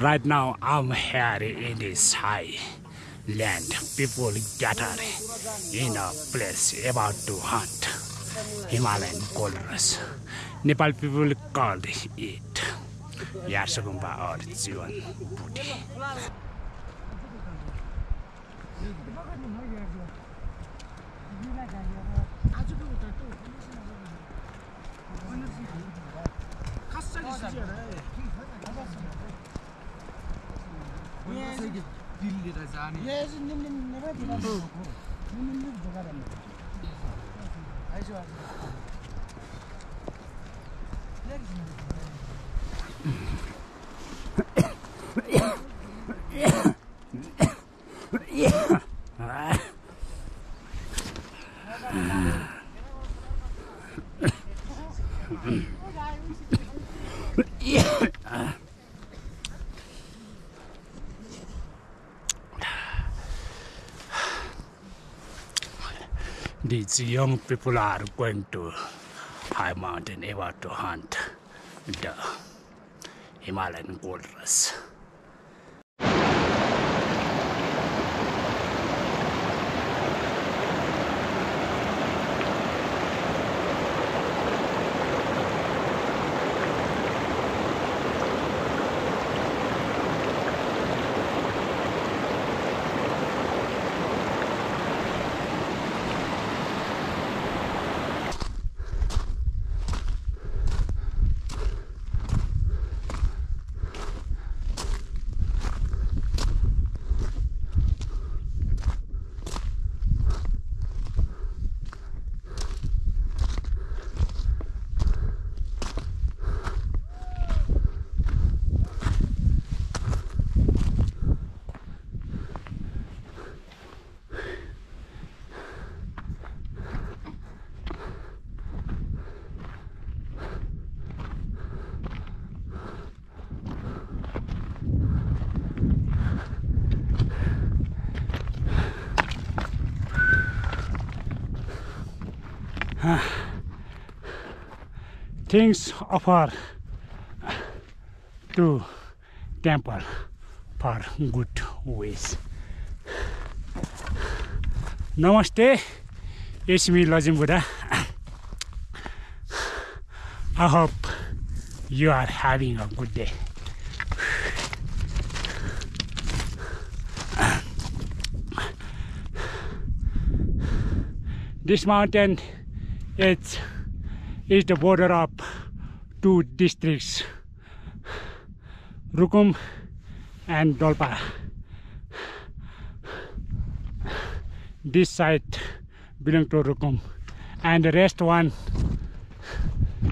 Right now, I'm here in this high land. People gather in a place about to hunt Himalayan cobras. Nepal people called it Yasagumba or Jivan Booty. These young people are going to high mountain ever to hunt the Himalayan walrus. Things offer to temple for good ways. Namaste, it's me Lajim Buddha. I hope you are having a good day. This mountain is, is the border of two districts, Rukum and Dolpa. This side belong to Rukum and the rest one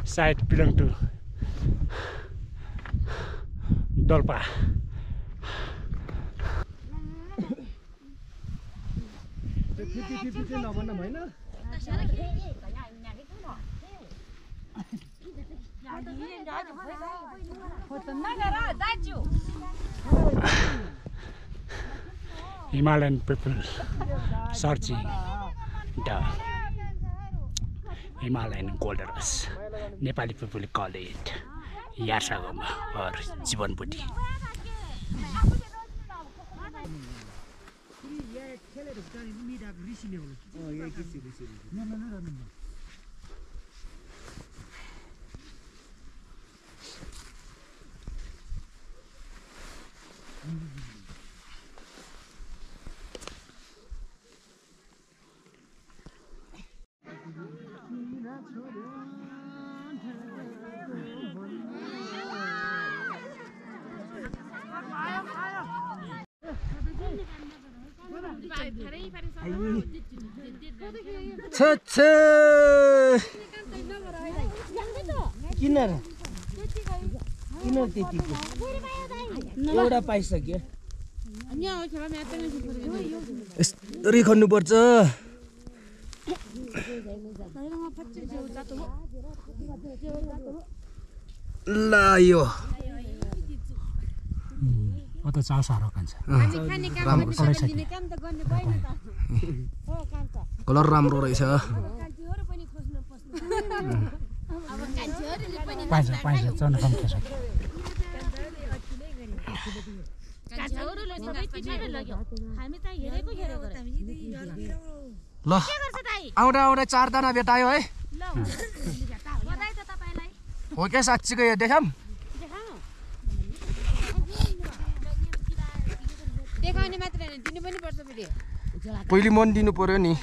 side belong to Dolpa. Fifty fifty चाहिँ नभन्दा होइन Himalayan people searching the Himalayan golders. Nepali people call it Yasagama or Jivanbuti. छ छ किन र किन त्यतिको। एउटा पाइसक्यो। यस्तरी खन्नुपर्छ। ल यो ओ त चाउ साह्रो कान्छ हामी खाने काम राम्रो गर्ने छ। सबैले दिने काम त गर्ने भएन त काम त कलर राम्रो रहेछ। पाइन्छ पाइन्छ रे। ल के गर्छ दाइ आउँदा आउँदा चारजना भेटायो है। ल। बधाई त तपाईँलाई। हो क्या साँच्चीको यो देखाम देखाउने मात्र होइन दिनु पनि पर्छ फेरि। पहिले मन दिनु पर्यो नि।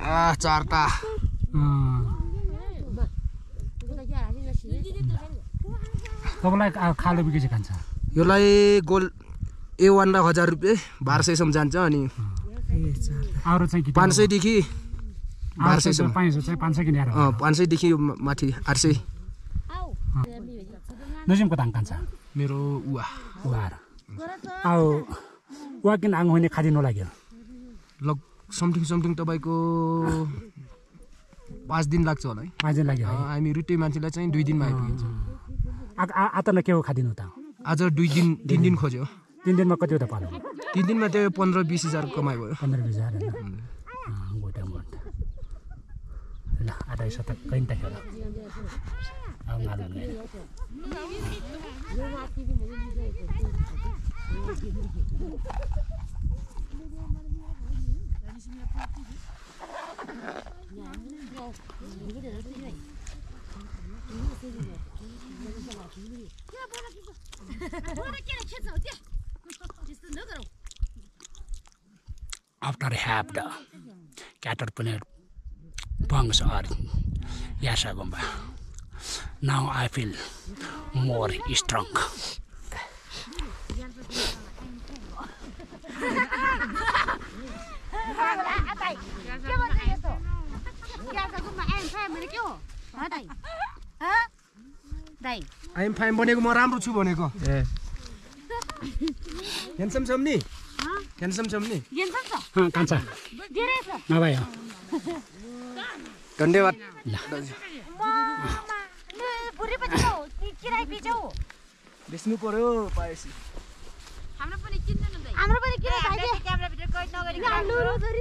आ चारटा तपाईँलाई खाले बिकी चाहिँ खान्छ? यसलाई गोल ए वान लाख हजार रुपियाँ बाह्र सयसम्म जान्छ अनि अरू चाहिँ कि पाँच सयदेखि बाह्र सयसम्म पाँच सयदेखि माथि आठ सय। नजिमको दाम कान्छ? मेरो उहाँ किन आङ हुने खादिनु लाग्यो लग समथिङ समथिङ तपाईँको पाँच दिन लाग्छ होला है। पाँच दिन लाग्यो हामी रुटे मान्छेलाई चाहिँ दुई दिनमा आइपुगिन्छ आ- आ- आता न के हो खादिनु त आज दुई दिन तिन दिन खोज्यो। तिन दिनमा कति उता पालो? तिन दिनमा त्यो पन्ध्र बिस हजार कमाइ भयो। पन्ध्र बिस हजार गोटा ल अढाई सय त कहीँ त खेल अब मालुम नहीं। After have the caterpillar bungs are Yashagomba. Now I feel more strong. के भन्छ यस्तो ग्यासको आइम फाइम भने के ह दाइ ह दाइ आइएम फाइम बनेको म राम्रो छु भनेको ए छौँ नि ह्यान्डसम छौँ नि कान्छ नभए धन्यवाद पिछौ बेच्नु पर्यो पाएपछि हाम्रो पनि किन्न न दाइ हाम्रो पनि किन भाइ क्यामेरा भित्र कैद नगरी लुरु गरी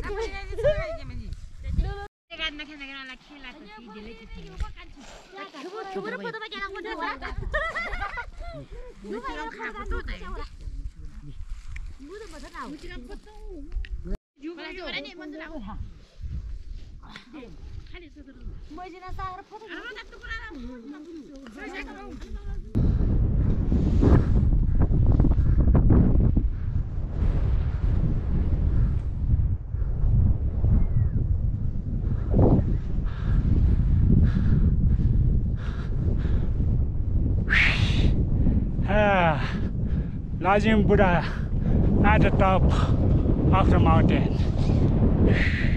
Ah, Lazim Buddha at the top of the mountain.